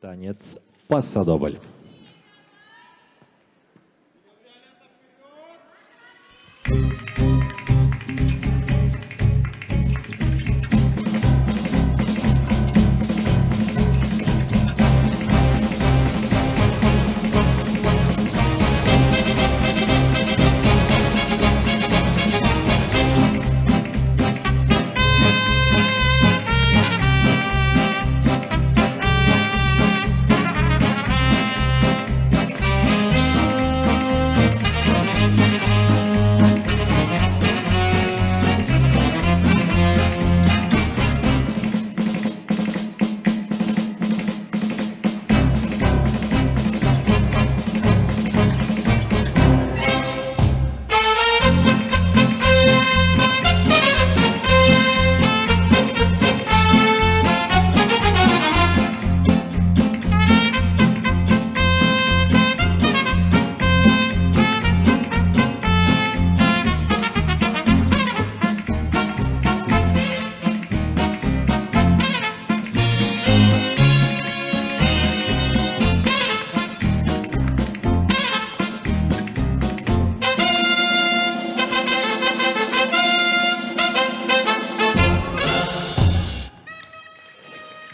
Танец «Пассадобль».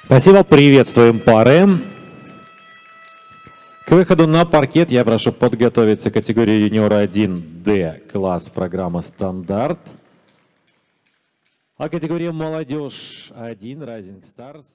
Спасибо, приветствуем пары. К выходу на паркет я прошу подготовиться категории юниора 1D, класс программа «Стандарт». А категория «Молодежь 1» Rising Stars